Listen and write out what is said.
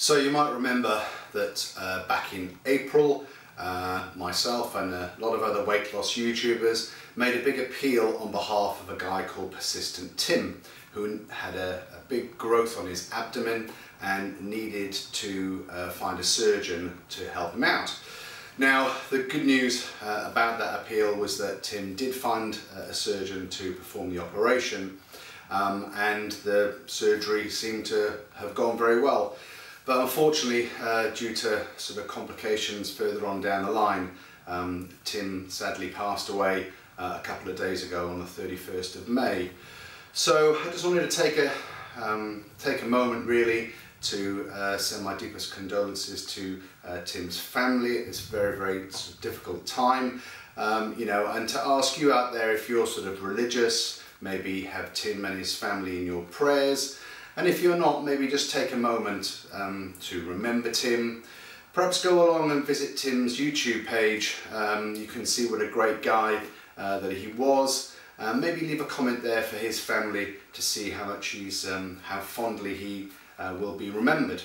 So you might remember that uh, back in April, uh, myself and a lot of other weight loss YouTubers made a big appeal on behalf of a guy called Persistent Tim, who had a, a big growth on his abdomen and needed to uh, find a surgeon to help him out. Now, the good news uh, about that appeal was that Tim did find uh, a surgeon to perform the operation um, and the surgery seemed to have gone very well. But unfortunately, uh, due to sort of complications further on down the line, um, Tim sadly passed away uh, a couple of days ago on the 31st of May. So I just wanted to take a, um, take a moment really to uh, send my deepest condolences to uh, Tim's family at this very, very sort of difficult time. Um, you know, and to ask you out there if you're sort of religious, maybe have Tim and his family in your prayers, and if you're not, maybe just take a moment um, to remember Tim. Perhaps go along and visit Tim's YouTube page. Um, you can see what a great guy uh, that he was. Uh, maybe leave a comment there for his family to see how much he's, um, how fondly he uh, will be remembered.